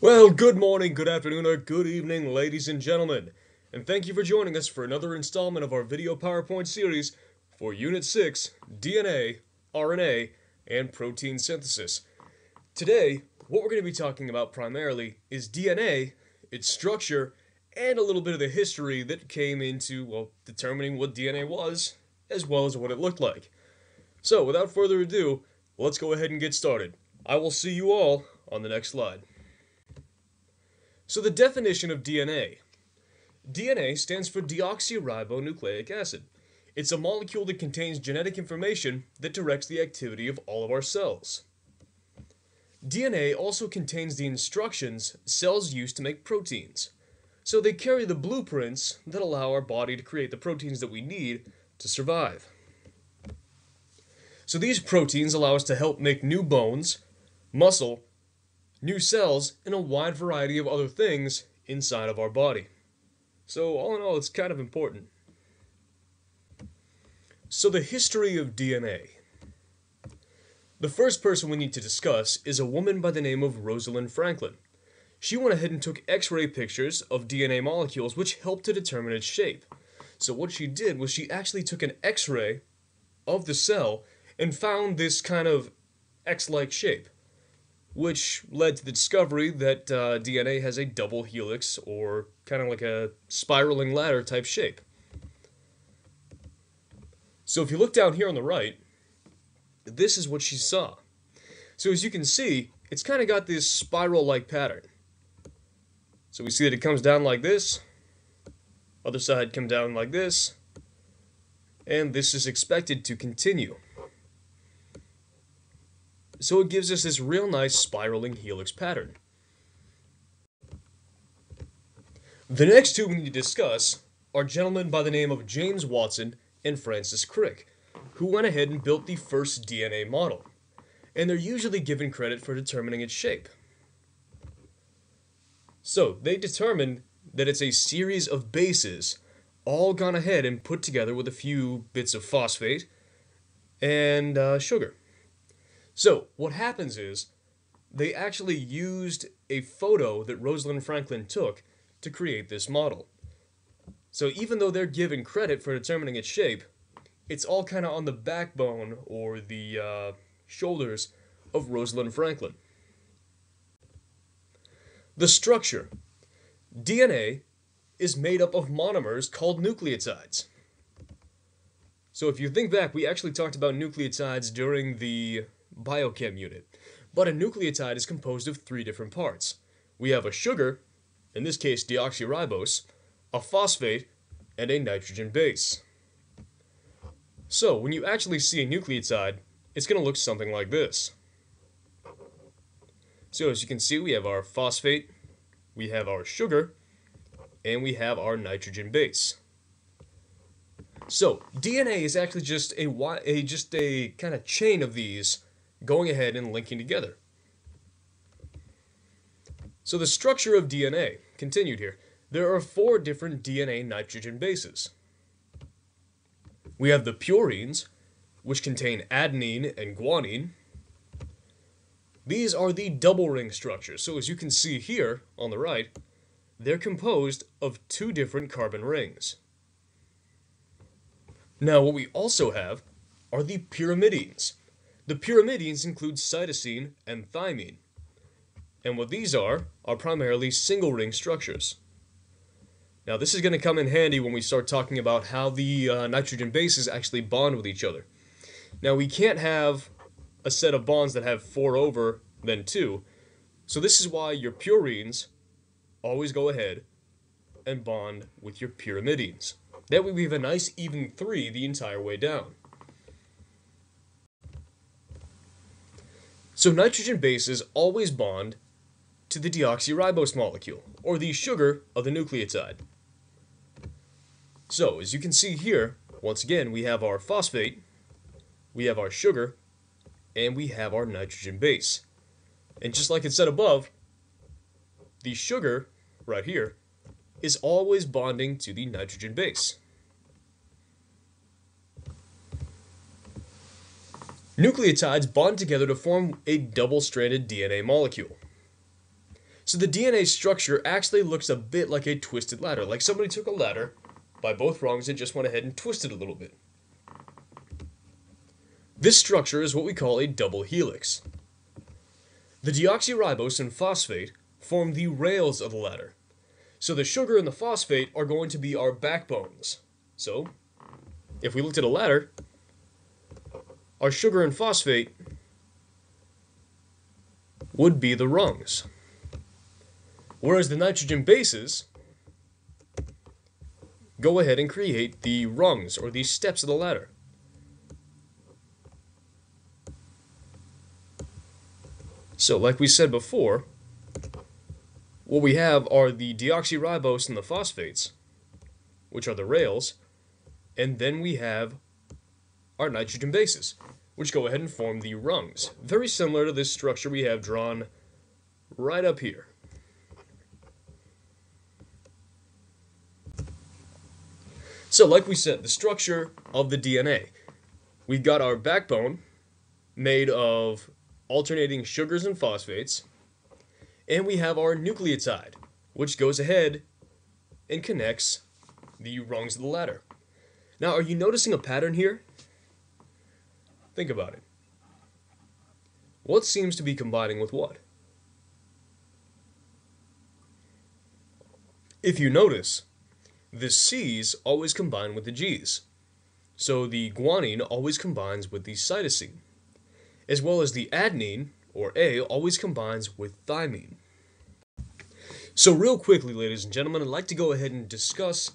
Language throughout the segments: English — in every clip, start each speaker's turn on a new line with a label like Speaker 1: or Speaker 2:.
Speaker 1: Well, good morning, good afternoon, or good evening, ladies and gentlemen, and thank you for joining us for another installment of our video PowerPoint series for Unit 6 DNA, RNA, and Protein Synthesis. Today, what we're going to be talking about primarily is DNA, its structure, and a little bit of the history that came into, well, determining what DNA was, as well as what it looked like. So, without further ado, let's go ahead and get started. I will see you all on the next slide. So the definition of DNA. DNA stands for deoxyribonucleic acid. It's a molecule that contains genetic information that directs the activity of all of our cells. DNA also contains the instructions cells use to make proteins. So they carry the blueprints that allow our body to create the proteins that we need to survive. So these proteins allow us to help make new bones, muscle, new cells, and a wide variety of other things inside of our body. So, all in all, it's kind of important. So, the history of DNA. The first person we need to discuss is a woman by the name of Rosalind Franklin. She went ahead and took X ray pictures of DNA molecules, which helped to determine its shape. So, what she did was she actually took an X ray of the cell and found this kind of X like shape which led to the discovery that uh, DNA has a double helix or kind of like a spiraling ladder type shape. So if you look down here on the right, this is what she saw. So as you can see, it's kind of got this spiral-like pattern. So we see that it comes down like this, other side come down like this, and this is expected to continue. So it gives us this real nice spiraling helix pattern. The next two we need to discuss are gentlemen by the name of James Watson and Francis Crick, who went ahead and built the first DNA model, and they're usually given credit for determining its shape. So, they determined that it's a series of bases all gone ahead and put together with a few bits of phosphate and uh, sugar. So, what happens is they actually used a photo that Rosalind Franklin took to create this model. So, even though they're given credit for determining its shape, it's all kind of on the backbone or the uh, shoulders of Rosalind Franklin. The structure DNA is made up of monomers called nucleotides. So, if you think back, we actually talked about nucleotides during the biochem unit. But a nucleotide is composed of three different parts. We have a sugar, in this case deoxyribose, a phosphate, and a nitrogen base. So, when you actually see a nucleotide, it's going to look something like this. So, as you can see, we have our phosphate, we have our sugar, and we have our nitrogen base. So, DNA is actually just a, a just a kind of chain of these going ahead and linking together. So the structure of DNA, continued here, there are four different DNA nitrogen bases. We have the purines, which contain adenine and guanine. These are the double ring structures, so as you can see here on the right, they're composed of two different carbon rings. Now what we also have are the pyrimidines, the pyrimidines include cytosine and thymine. And what these are, are primarily single ring structures. Now this is going to come in handy when we start talking about how the uh, nitrogen bases actually bond with each other. Now we can't have a set of bonds that have four over, then two. So this is why your purines always go ahead and bond with your pyrimidines. That way we have a nice even three the entire way down. So nitrogen bases always bond to the deoxyribose molecule, or the sugar of the nucleotide. So, as you can see here, once again, we have our phosphate, we have our sugar, and we have our nitrogen base. And just like it said above, the sugar, right here, is always bonding to the nitrogen base. Nucleotides bond together to form a double-stranded DNA molecule. So the DNA structure actually looks a bit like a twisted ladder, like somebody took a ladder by both rungs and just went ahead and twisted a little bit. This structure is what we call a double helix. The deoxyribose and phosphate form the rails of the ladder. So the sugar and the phosphate are going to be our backbones. So, if we looked at a ladder, our sugar and phosphate would be the rungs. Whereas the nitrogen bases go ahead and create the rungs or the steps of the ladder. So, like we said before, what we have are the deoxyribose and the phosphates, which are the rails, and then we have our nitrogen bases, which go ahead and form the rungs. Very similar to this structure we have drawn right up here. So, like we said, the structure of the DNA. We've got our backbone made of alternating sugars and phosphates, and we have our nucleotide, which goes ahead and connects the rungs of the ladder. Now, are you noticing a pattern here? Think about it. What seems to be combining with what? If you notice, the C's always combine with the G's. So the guanine always combines with the cytosine, as well as the adenine, or A, always combines with thymine. So real quickly, ladies and gentlemen, I'd like to go ahead and discuss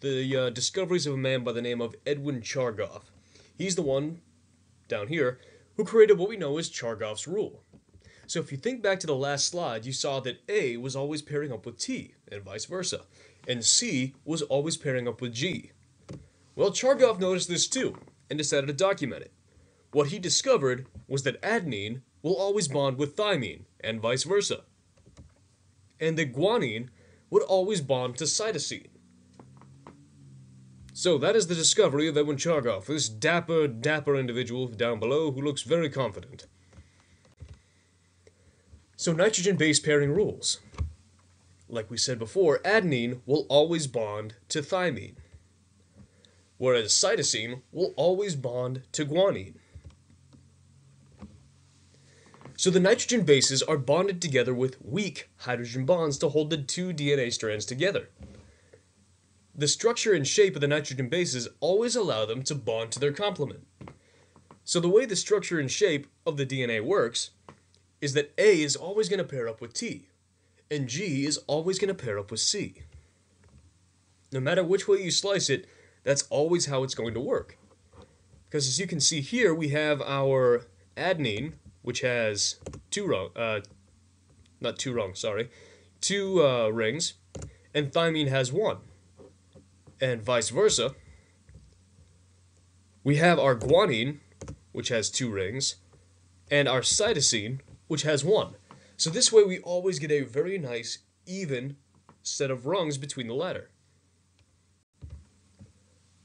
Speaker 1: the uh, discoveries of a man by the name of Edwin Chargaff. He's the one, down here, who created what we know as Chargaff's rule. So if you think back to the last slide, you saw that A was always pairing up with T, and vice versa and C was always pairing up with G. Well, Chargaff noticed this too, and decided to document it. What he discovered was that adenine will always bond with thymine, and vice versa. And that guanine would always bond to cytosine. So that is the discovery of Edwin Chargaff, this dapper, dapper individual down below who looks very confident. So nitrogen base pairing rules like we said before, adenine will always bond to thymine, whereas cytosine will always bond to guanine. So the nitrogen bases are bonded together with weak hydrogen bonds to hold the two DNA strands together. The structure and shape of the nitrogen bases always allow them to bond to their complement. So the way the structure and shape of the DNA works is that A is always going to pair up with T, and G is always going to pair up with C. No matter which way you slice it, that's always how it's going to work. Because as you can see here, we have our adenine, which has two uh, not two rungs, sorry, two uh, rings, and thymine has one. And vice versa, we have our guanine, which has two rings, and our cytosine, which has one. So this way we always get a very nice, even set of rungs between the ladder.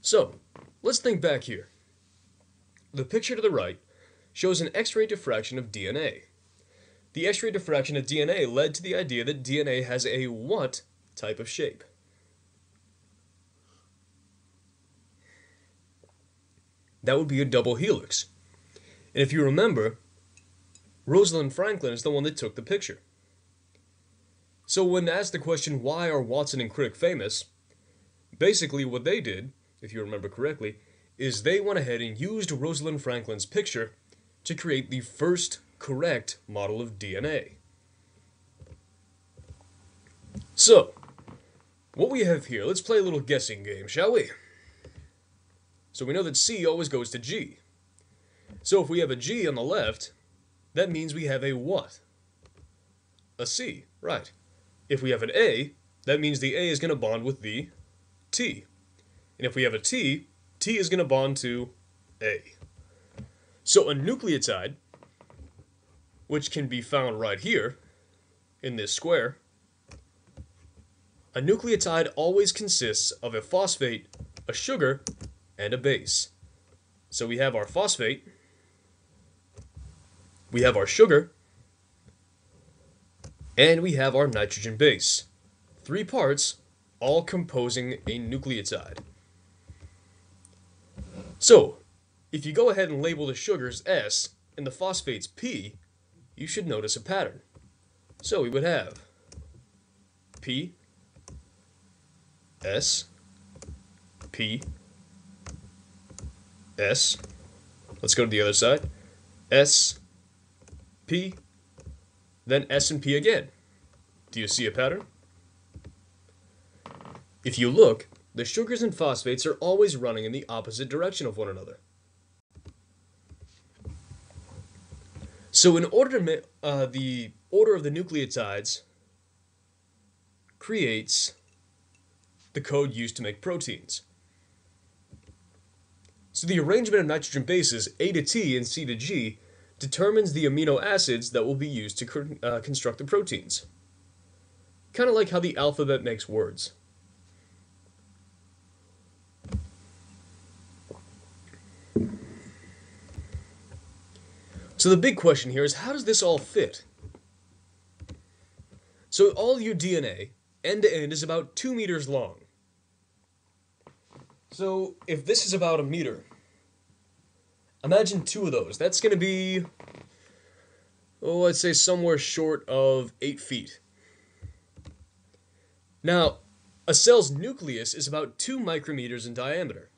Speaker 1: So, let's think back here. The picture to the right shows an X-ray diffraction of DNA. The X-ray diffraction of DNA led to the idea that DNA has a what type of shape? That would be a double helix. And if you remember, Rosalind Franklin is the one that took the picture. So when asked the question, why are Watson and Crick famous? Basically what they did, if you remember correctly, is they went ahead and used Rosalind Franklin's picture to create the first correct model of DNA. So, what we have here, let's play a little guessing game, shall we? So we know that C always goes to G. So if we have a G on the left, that means we have a what? A C, right. If we have an A, that means the A is going to bond with the T. And if we have a T, T is going to bond to A. So a nucleotide, which can be found right here in this square, a nucleotide always consists of a phosphate, a sugar, and a base. So we have our phosphate, we have our sugar, And we have our nitrogen base. Three parts, all composing a nucleotide. So, if you go ahead and label the sugars S and the phosphates P, you should notice a pattern. So we would have P, S, P, S. Let's go to the other side. S, P, then S and P again. Do you see a pattern? If you look, the sugars and phosphates are always running in the opposite direction of one another. So in order to uh, the order of the nucleotides creates the code used to make proteins. So the arrangement of nitrogen bases A to T and C to G determines the amino acids that will be used to uh, construct the proteins. Kind of like how the alphabet makes words. So the big question here is how does this all fit? So all your DNA, end to end, is about two meters long. So if this is about a meter, imagine two of those. That's going to be, oh, I'd say somewhere short of eight feet. Now, a cell's nucleus is about two micrometers in diameter.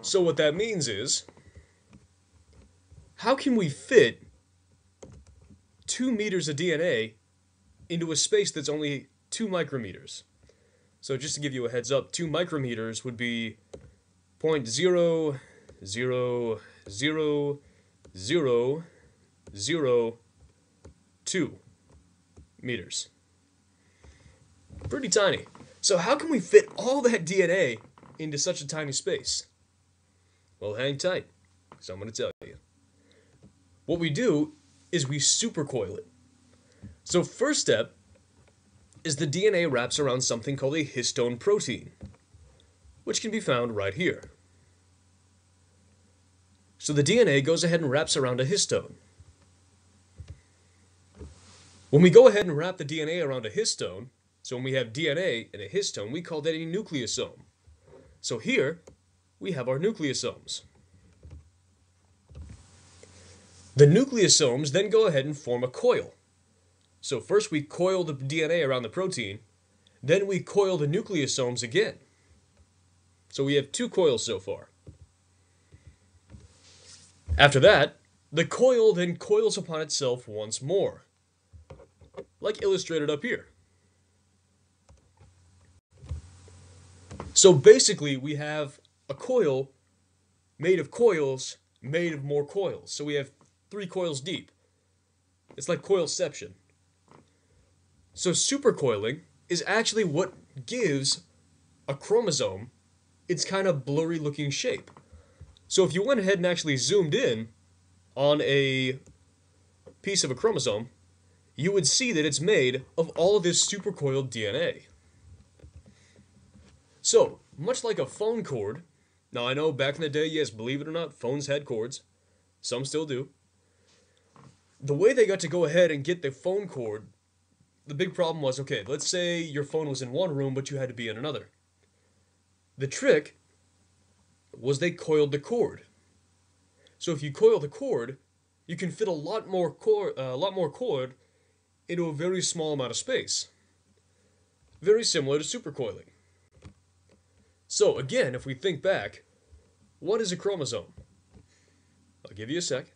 Speaker 1: So what that means is, how can we fit two meters of DNA into a space that's only two micrometers? So just to give you a heads up, two micrometers would be point zero zero zero zero zero two meters. Pretty tiny. So how can we fit all that DNA into such a tiny space? Well, hang tight, because I'm going to tell you. What we do is we supercoil it. So first step is the DNA wraps around something called a histone protein, which can be found right here. So the DNA goes ahead and wraps around a histone. When we go ahead and wrap the DNA around a histone, so when we have DNA and a histone, we call that a nucleosome. So here, we have our nucleosomes. The nucleosomes then go ahead and form a coil. So first we coil the DNA around the protein, then we coil the nucleosomes again. So we have two coils so far. After that, the coil then coils upon itself once more, like illustrated up here. So basically, we have a coil made of coils made of more coils. So we have three coils deep. It's like coilception. So supercoiling is actually what gives a chromosome its kind of blurry looking shape. So if you went ahead and actually zoomed in on a piece of a chromosome, you would see that it's made of all this supercoiled DNA. So, much like a phone cord, now I know back in the day, yes, believe it or not, phones had cords. Some still do the way they got to go ahead and get the phone cord, the big problem was okay, let's say your phone was in one room, but you had to be in another. The trick was they coiled the cord. So if you coil the cord, you can fit a lot more cord, uh, a lot more cord into a very small amount of space. Very similar to supercoiling. So again, if we think back, what is a chromosome? I'll give you a sec.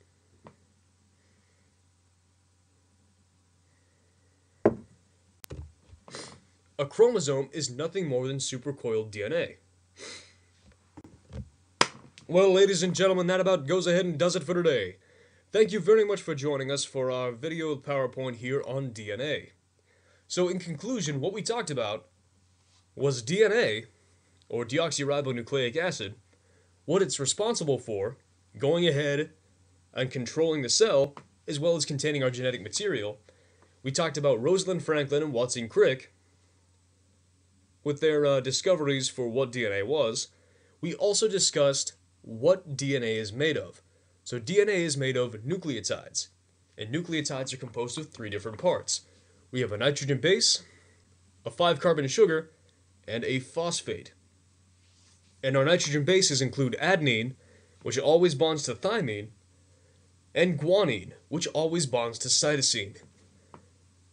Speaker 1: A chromosome is nothing more than supercoiled DNA. Well, ladies and gentlemen, that about goes ahead and does it for today. Thank you very much for joining us for our video PowerPoint here on DNA. So in conclusion, what we talked about was DNA, or deoxyribonucleic acid, what it's responsible for, going ahead and controlling the cell, as well as containing our genetic material. We talked about Rosalind Franklin and Watson Crick, with their uh, discoveries for what DNA was, we also discussed what DNA is made of. So DNA is made of nucleotides, and nucleotides are composed of three different parts. we have a nitrogen base, a 5 carbon sugar, and a phosphate. And our nitrogen bases include adenine, which always bonds to thymine, and guanine, which always bonds to cytosine.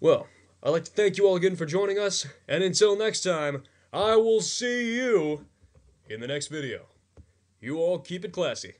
Speaker 1: Well, I'd like to thank you all again for joining us, and until next time, I will see you in the next video. You all keep it classy.